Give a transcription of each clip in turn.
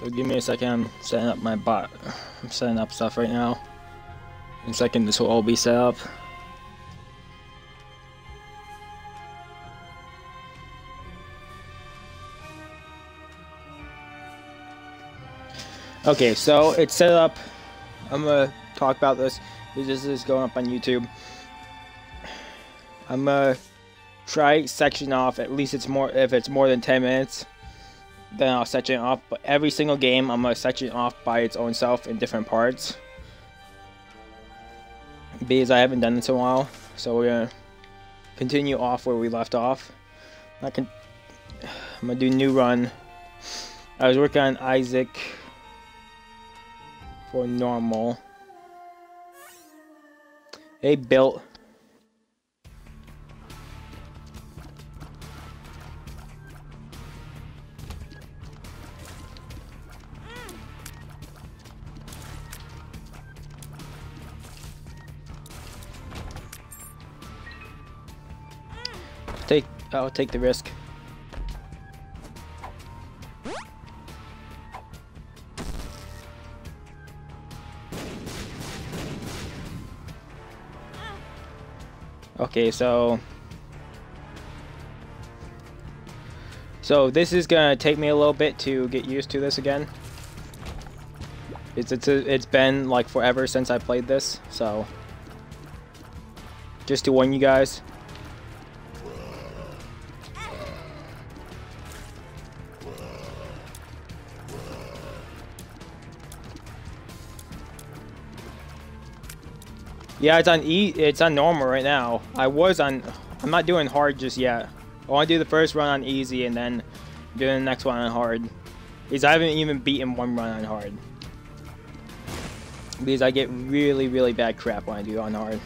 So give me a second, I'm setting up my bot. I'm setting up stuff right now. In a second, this will all be set up. Okay, so it's set up. I'm gonna talk about this. This is going up on YouTube. I'm gonna try section off. At least it's more if it's more than 10 minutes, then I'll section it off. But every single game, I'm gonna section off by its own self in different parts because I haven't done this in a while. So we're gonna continue off where we left off. I can. I'm gonna do new run. I was working on Isaac for normal. They built I'll take the risk. Okay, so So this is gonna take me a little bit to get used to this again. It's it's it's been like forever since I played this, so just to warn you guys. Yeah, it's on E. It's on normal right now. I was on. I'm not doing hard just yet. I want to do the first run on easy and then doing the next one on hard. Because I haven't even beaten one run on hard. Because I get really, really bad crap when I do on hard.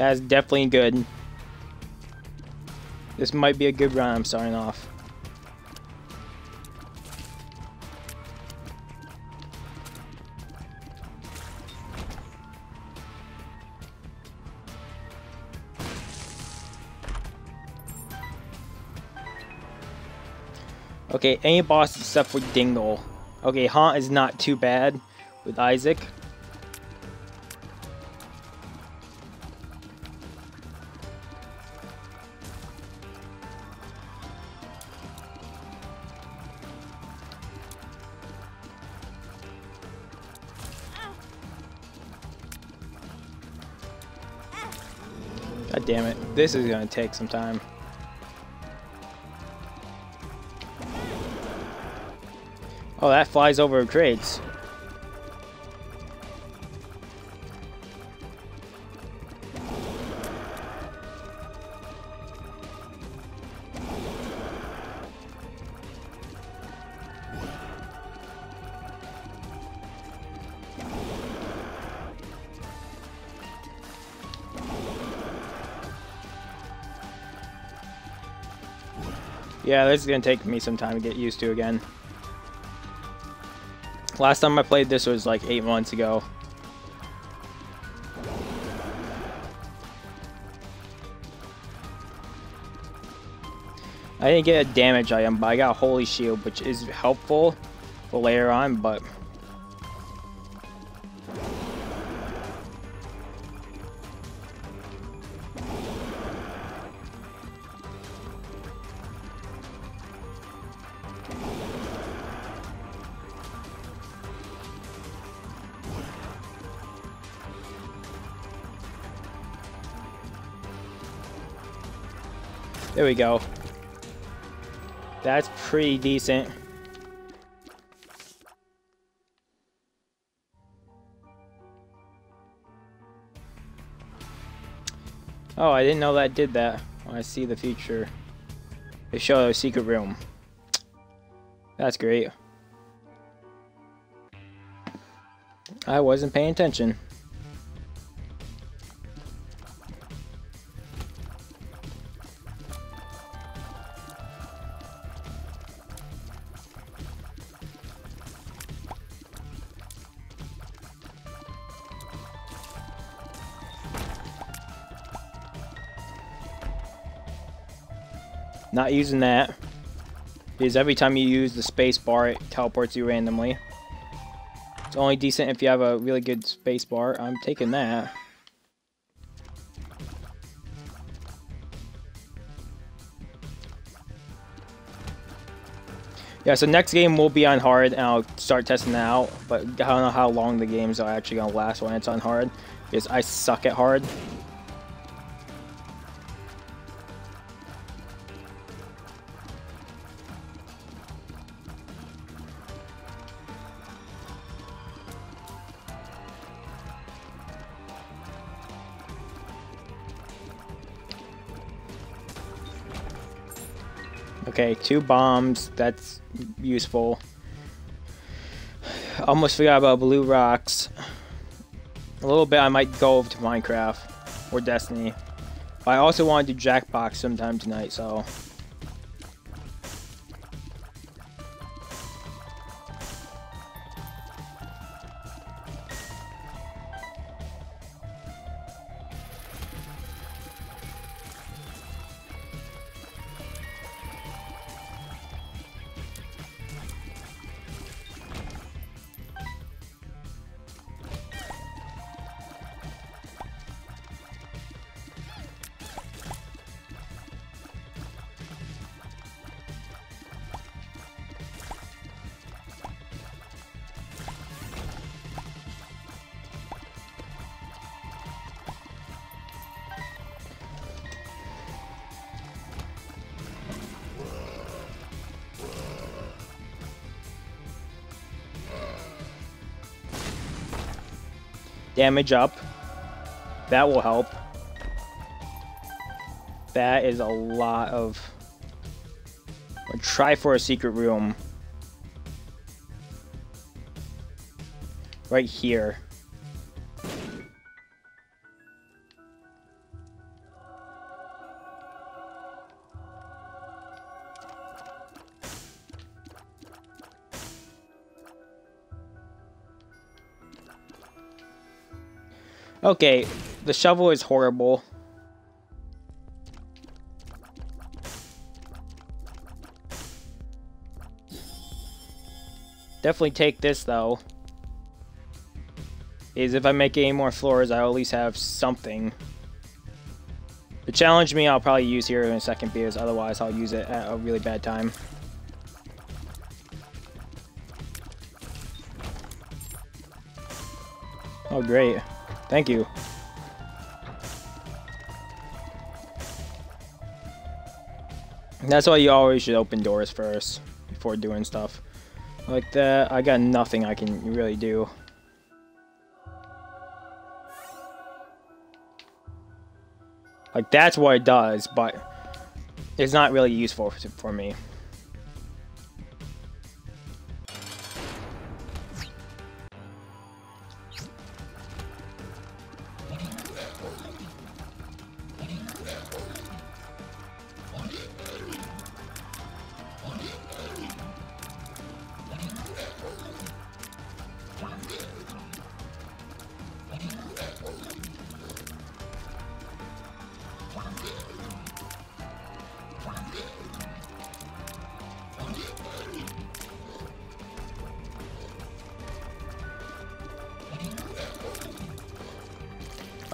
That's definitely good. This might be a good run I'm starting off. Okay, any boss except for Dingle. Okay, Haunt is not too bad with Isaac. Damn it. This is gonna take some time. Oh, that flies over crates. Yeah, this is gonna take me some time to get used to again. Last time I played this was like eight months ago. I didn't get a damage item, but I got a Holy Shield, which is helpful for later on, but... There we go. That's pretty decent. Oh, I didn't know that did that. When I see the future. They show a secret room. That's great. I wasn't paying attention. Not using that. Because every time you use the space bar, it teleports you randomly. It's only decent if you have a really good space bar. I'm taking that. Yeah, so next game will be on hard, and I'll start testing that out. But I don't know how long the games are actually going to last when it's on hard, because I suck at hard. Okay, two bombs. That's useful. Almost forgot about blue rocks. A little bit I might go over to Minecraft or Destiny. But I also want to do Jackbox sometime tonight, so... damage up. That will help. That is a lot of... I'll try for a secret room. Right here. Okay, the shovel is horrible. Definitely take this though. Is if I make any more floors, I'll at least have something. The challenge me, I'll probably use here in a second because otherwise I'll use it at a really bad time. Oh, great. Thank you. That's why you always should open doors first before doing stuff. Like that, I got nothing I can really do. Like that's what it does, but it's not really useful for me.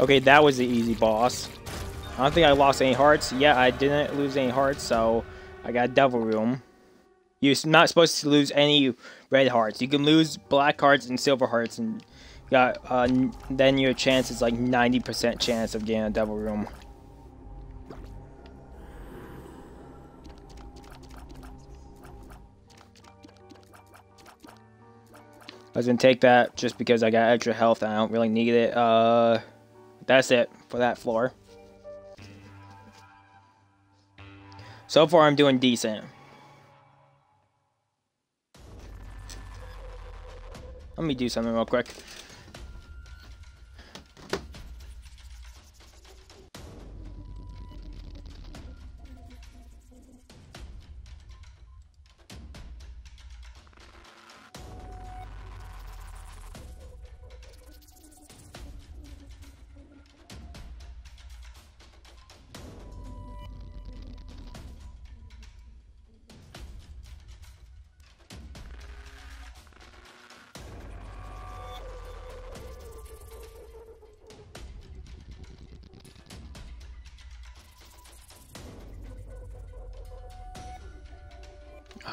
Okay, that was the easy boss. I don't think I lost any hearts. Yeah, I didn't lose any hearts, so I got Devil Room. You're not supposed to lose any red hearts. You can lose black hearts and silver hearts, and got uh, then your chance is like 90% chance of getting a Devil Room. I was gonna take that just because I got extra health and I don't really need it. Uh, that's it for that floor. So far, I'm doing decent. Let me do something real quick.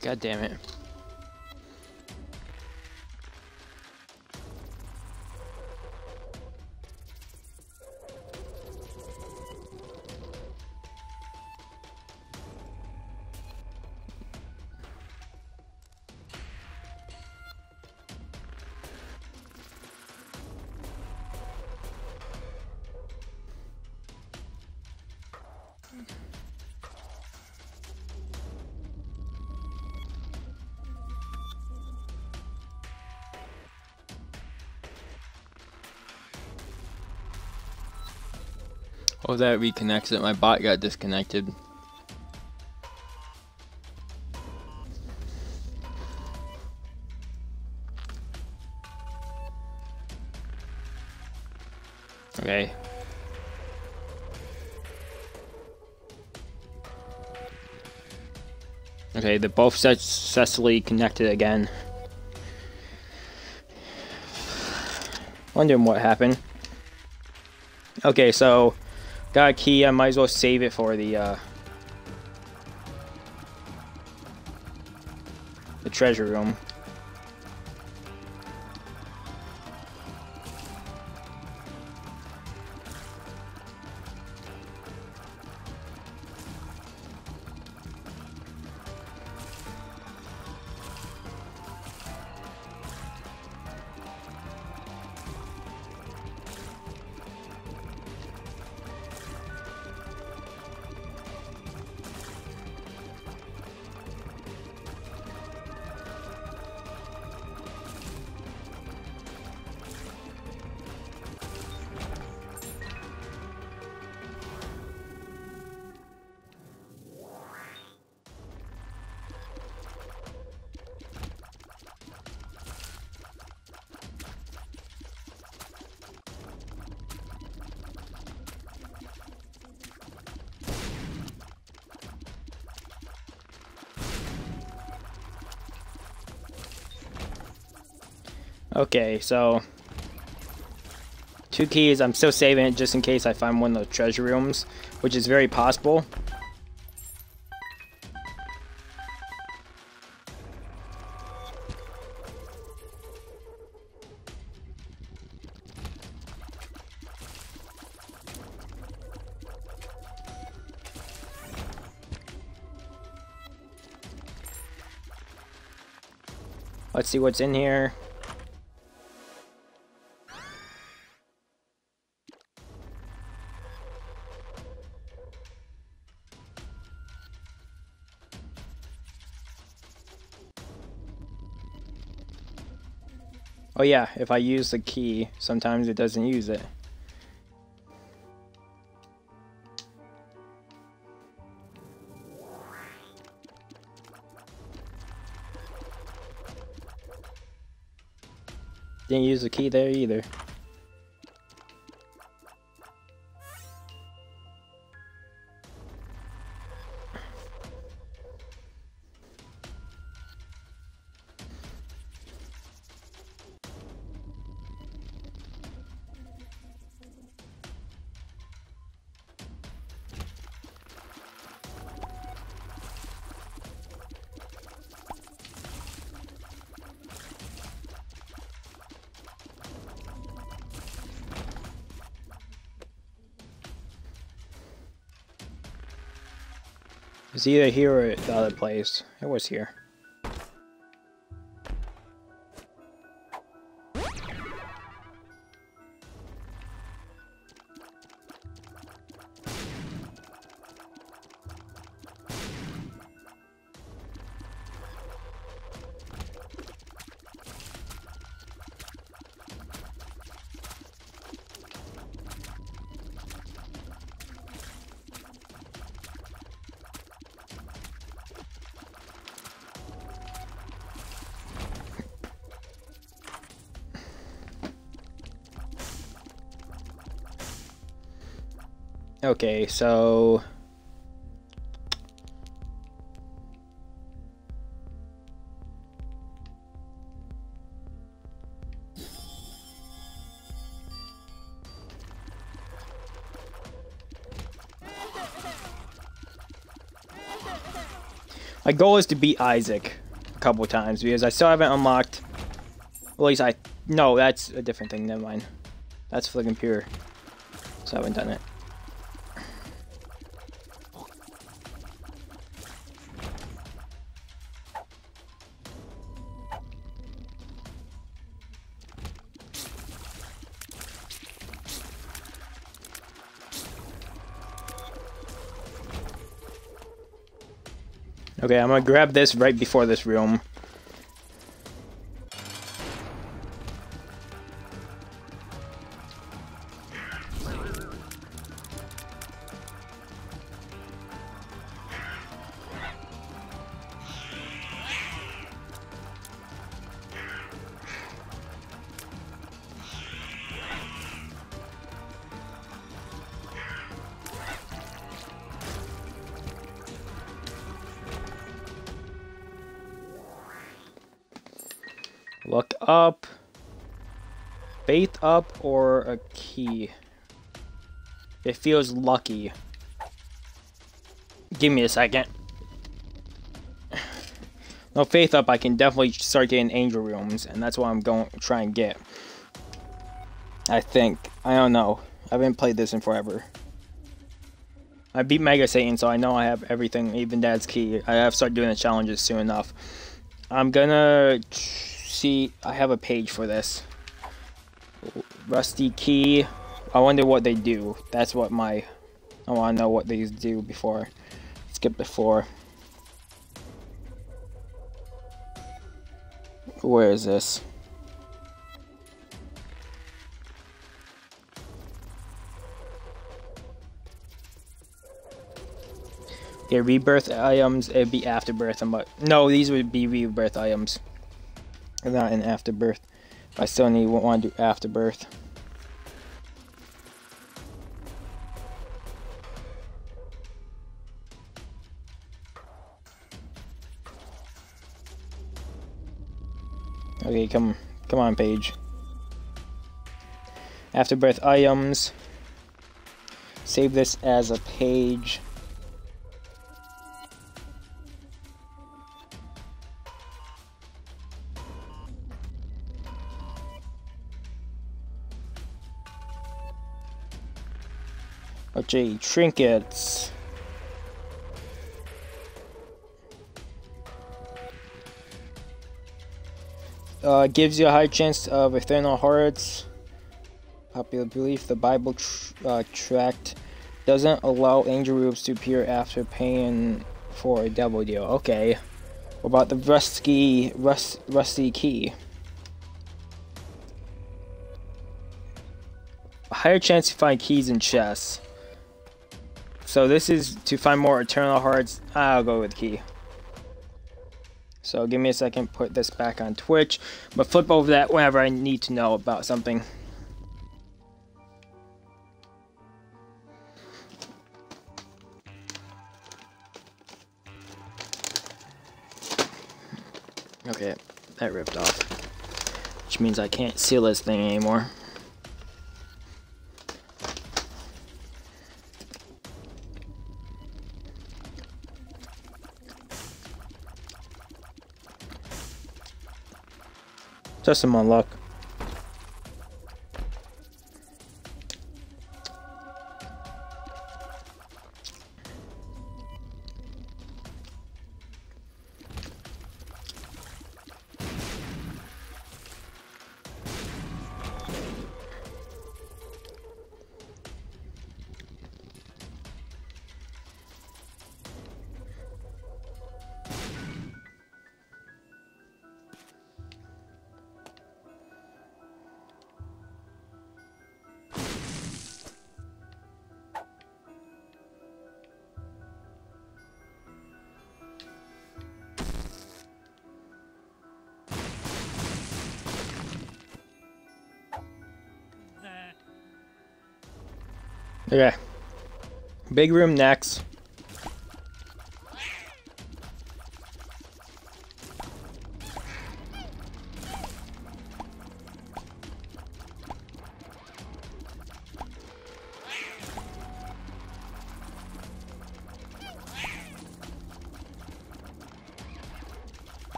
God damn it. Oh, that reconnects it. My bot got disconnected. Okay. Okay, they're both successfully connected again. Wondering what happened. Okay, so got a key. I might as well save it for the uh, the treasure room. Okay, so two keys. I'm still saving it just in case I find one of the treasure rooms, which is very possible. Let's see what's in here. Oh yeah, if I use the key, sometimes it doesn't use it. Didn't use the key there either. It's either here or the other place. It was here. Okay, so... My goal is to beat Isaac a couple times because I still haven't unlocked. At least I. No, that's a different thing. Never mind. That's flipping pure. So I haven't done it. Okay, I'm gonna grab this right before this room. Up or a key. It feels lucky. Give me a second. No faith up, I can definitely start getting angel rooms, and that's what I'm going to try and get. I think. I don't know. I haven't played this in forever. I beat Mega Satan, so I know I have everything, even Dad's key. I have to start doing the challenges soon enough. I'm gonna see, I have a page for this. Rusty key. I wonder what they do. That's what my, I want to know what these do before. Skip the before. Where is this? Okay, rebirth items, it'd be afterbirth. But no, these would be rebirth items not in afterbirth. I still need want to do afterbirth. Okay, come come on page. Afterbirth items. Save this as a page. Okay, trinkets. Uh, gives you a high chance of eternal hearts. Popular belief, the Bible tr uh, tract doesn't allow angel rubes to appear after paying for a devil deal. Okay. What about the rusty, rust, rusty key? A higher chance to find keys in chests. So this is to find more Eternal Hearts. I'll go with key. So give me a second, put this back on Twitch. But flip over that whenever I need to know about something. Okay, that ripped off. Which means I can't seal this thing anymore. Test him luck. Okay. Big room next.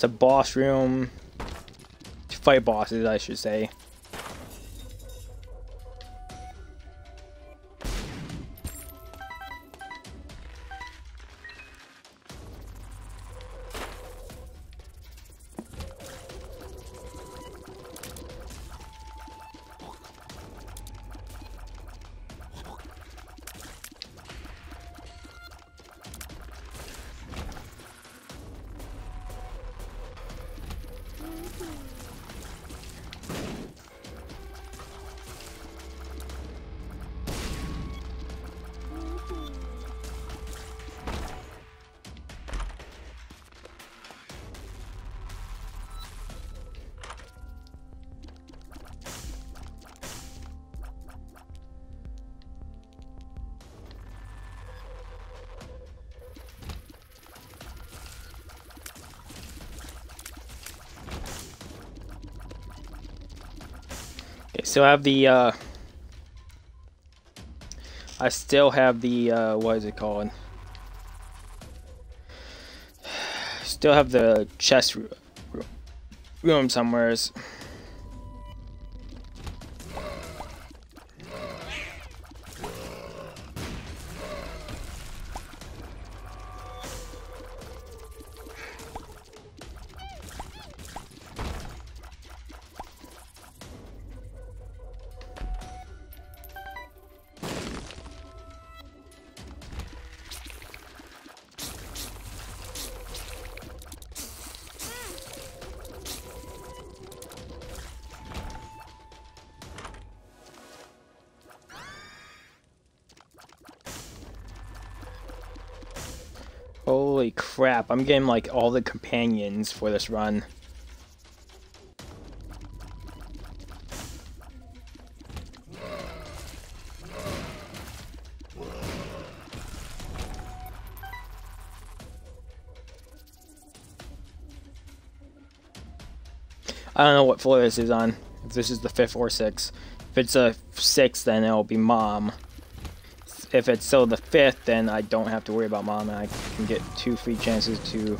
That's a boss room. To fight bosses, I should say. So I have the, uh, I still have the, uh, what is it called? Still have the chest room somewheres. Crap, I'm getting like all the companions for this run. I don't know what floor this is on. If this is the fifth or sixth. If it's a sixth, then it'll be mom if it's still the fifth, then I don't have to worry about mom, and I can get two free chances to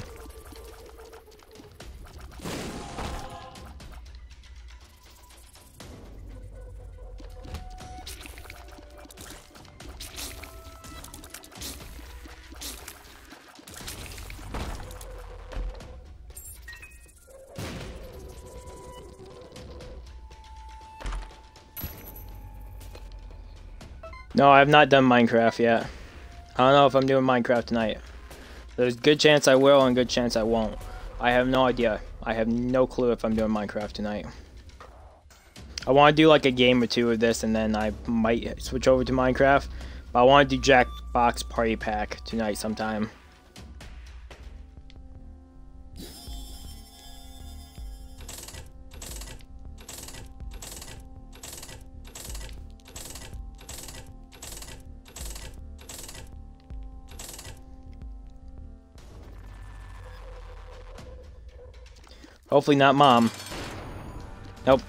No, I have not done Minecraft yet. I don't know if I'm doing Minecraft tonight. There's good chance I will and good chance I won't. I have no idea. I have no clue if I'm doing Minecraft tonight. I want to do like a game or two of this and then I might switch over to Minecraft. But I want to do Jackbox Party Pack tonight sometime. Hopefully not mom. Nope.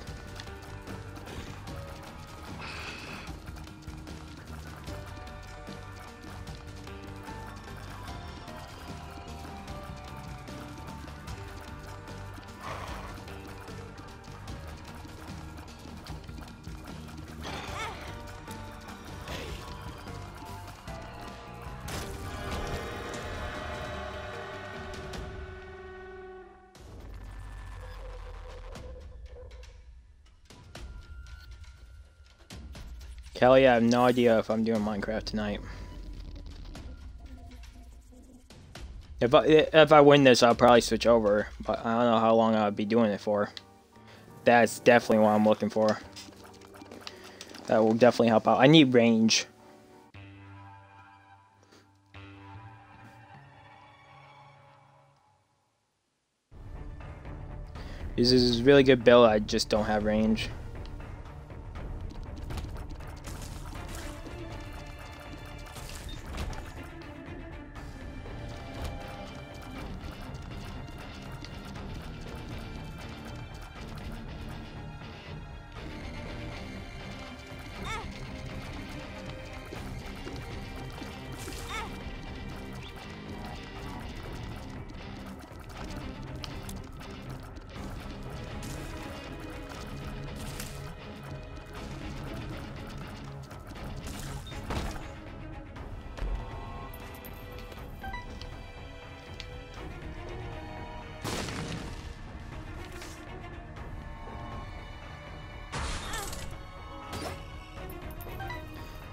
Kelly, I have no idea if I'm doing Minecraft tonight. If I, if I win this, I'll probably switch over, but I don't know how long I'll be doing it for. That's definitely what I'm looking for. That will definitely help out. I need range. This is a really good build, I just don't have range.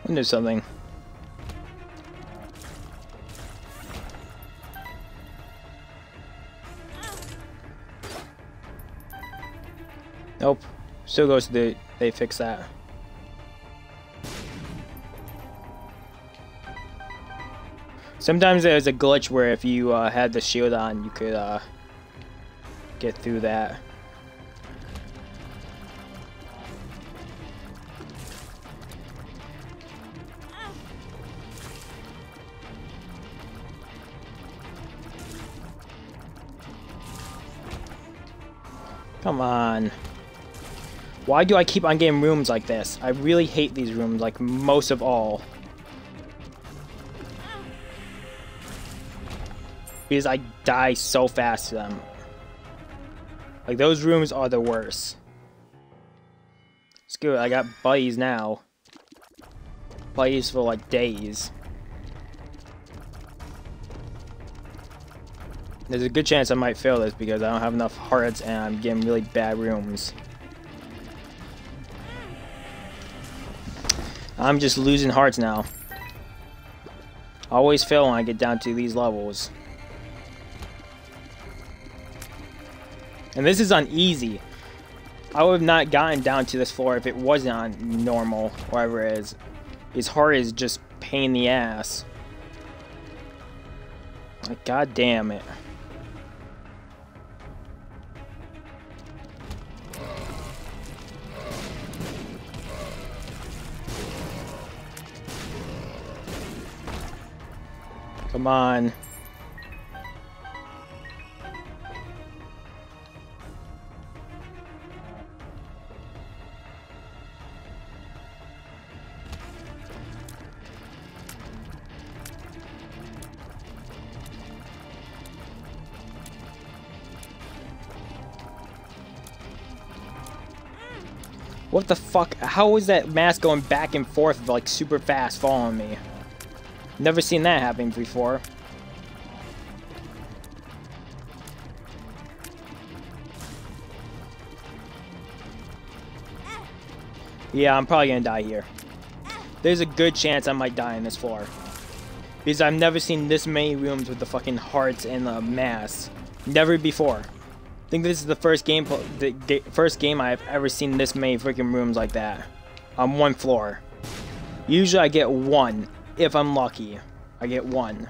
Into something. Nope. Still goes to the... They fix that. Sometimes there's a glitch where if you uh, had the shield on, you could uh, get through that. Come on. Why do I keep on getting rooms like this? I really hate these rooms, like most of all. Because I die so fast to them. Like, those rooms are the worst. Screw it, I got buddies now. Buddies for like days. There's a good chance I might fail this because I don't have enough hearts and I'm getting really bad rooms. I'm just losing hearts now. I always fail when I get down to these levels. And this is on easy. I would have not gotten down to this floor if it wasn't on normal, whatever it is. His heart is just pain in the ass. Like, god damn it. Come on. What the fuck? How is that mask going back and forth like super fast following me? Never seen that happen before. Yeah, I'm probably gonna die here. There's a good chance I might die in this floor. Because I've never seen this many rooms with the fucking hearts and the mass. Never before. I think this is the first game, the first game I've ever seen this many freaking rooms like that. On one floor. Usually I get one, if I'm lucky. I get one.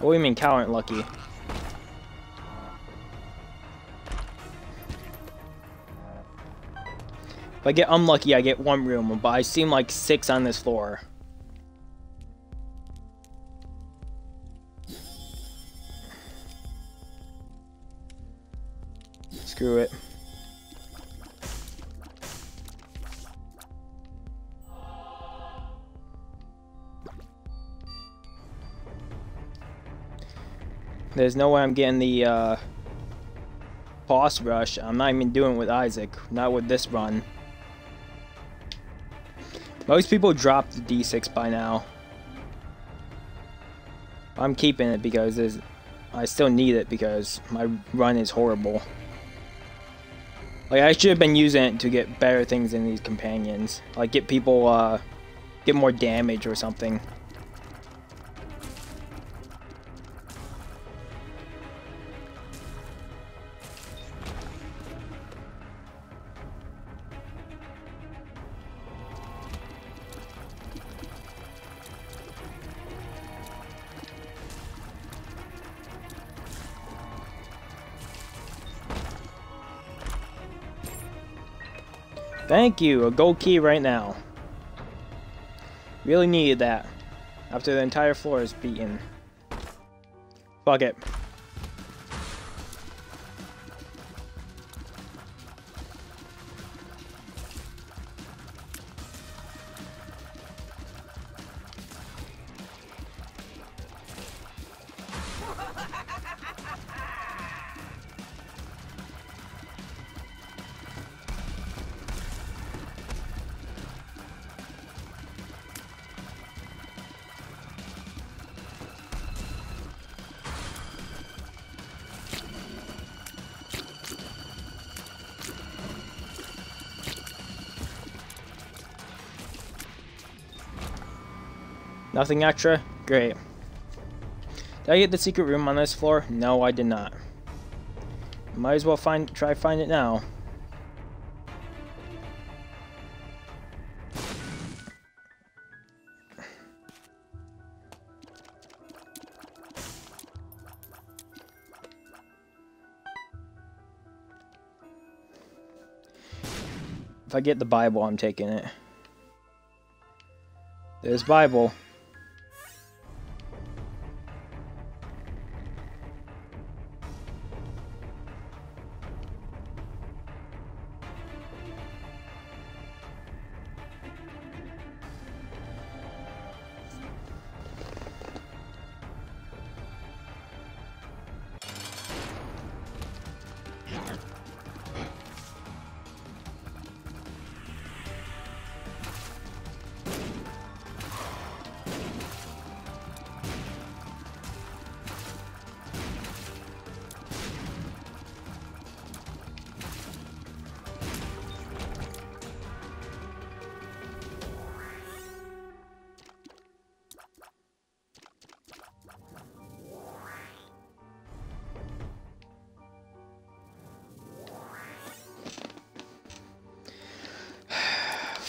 What do you mean cow aren't lucky? If I get unlucky, I get one room, but I seem like six on this floor. Screw it. There's no way I'm getting the uh, boss rush. I'm not even doing it with Isaac. Not with this run. Most people drop the D6 by now. I'm keeping it because I still need it because my run is horrible. Like I should have been using it to get better things in these companions. Like get people uh get more damage or something. Thank you, a gold key right now. Really needed that. After the entire floor is beaten. Fuck it. Nothing extra? Great. Did I get the secret room on this floor? No, I did not. Might as well find try find it now. If I get the Bible, I'm taking it. There's Bible.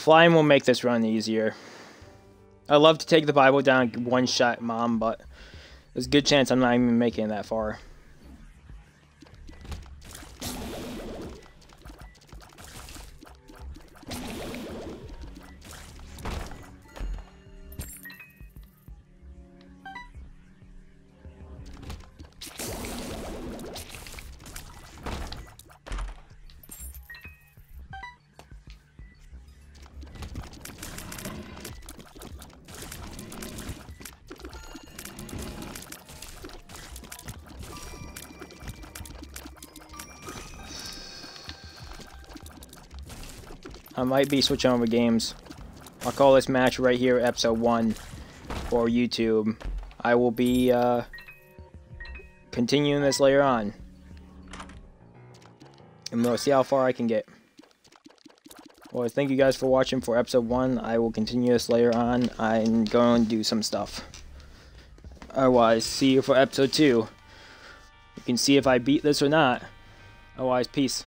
Flying will make this run easier. I'd love to take the Bible down one shot mom, but there's a good chance I'm not even making it that far. Might be switching over games. I'll call this match right here episode 1 for YouTube. I will be uh, continuing this later on. And we'll see how far I can get. Well, thank you guys for watching for episode 1. I will continue this later on. I'm going to do some stuff. Otherwise, see you for episode 2. You can see if I beat this or not. Otherwise, peace.